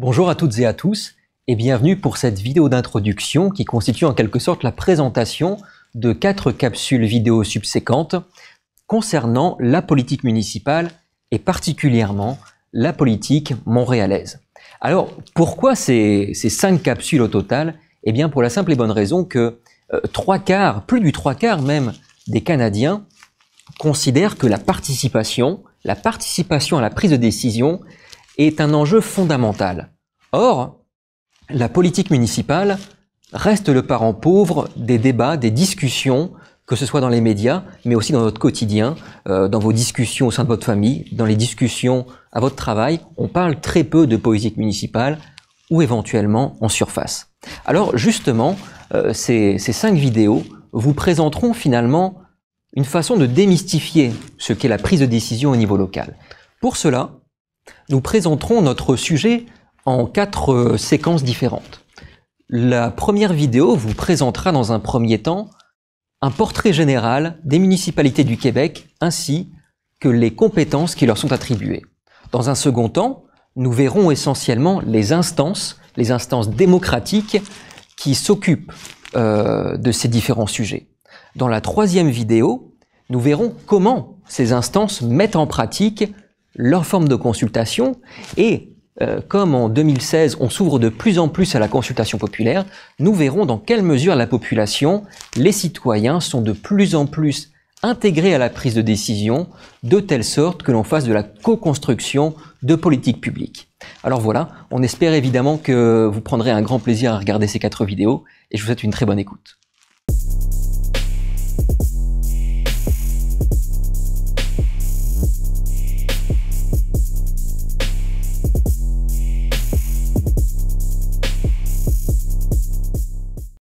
Bonjour à toutes et à tous et bienvenue pour cette vidéo d'introduction qui constitue en quelque sorte la présentation de quatre capsules vidéo subséquentes concernant la politique municipale et particulièrement la politique montréalaise. Alors pourquoi ces, cinq capsules au total? Eh bien pour la simple et bonne raison que euh, trois quarts, plus du trois quarts même des Canadiens considèrent que la participation, la participation à la prise de décision est un enjeu fondamental. Or, la politique municipale reste le parent pauvre des débats, des discussions, que ce soit dans les médias, mais aussi dans votre quotidien, euh, dans vos discussions au sein de votre famille, dans les discussions à votre travail. On parle très peu de politique municipale ou éventuellement en surface. Alors justement, euh, ces, ces cinq vidéos vous présenteront finalement une façon de démystifier ce qu'est la prise de décision au niveau local. Pour cela, nous présenterons notre sujet en quatre euh, séquences différentes. La première vidéo vous présentera dans un premier temps un portrait général des municipalités du Québec ainsi que les compétences qui leur sont attribuées. Dans un second temps, nous verrons essentiellement les instances, les instances démocratiques qui s'occupent euh, de ces différents sujets. Dans la troisième vidéo, nous verrons comment ces instances mettent en pratique leur forme de consultation et euh, comme en 2016 on s'ouvre de plus en plus à la consultation populaire, nous verrons dans quelle mesure la population, les citoyens sont de plus en plus intégrés à la prise de décision de telle sorte que l'on fasse de la co-construction de politiques publiques. Alors voilà, on espère évidemment que vous prendrez un grand plaisir à regarder ces quatre vidéos et je vous souhaite une très bonne écoute.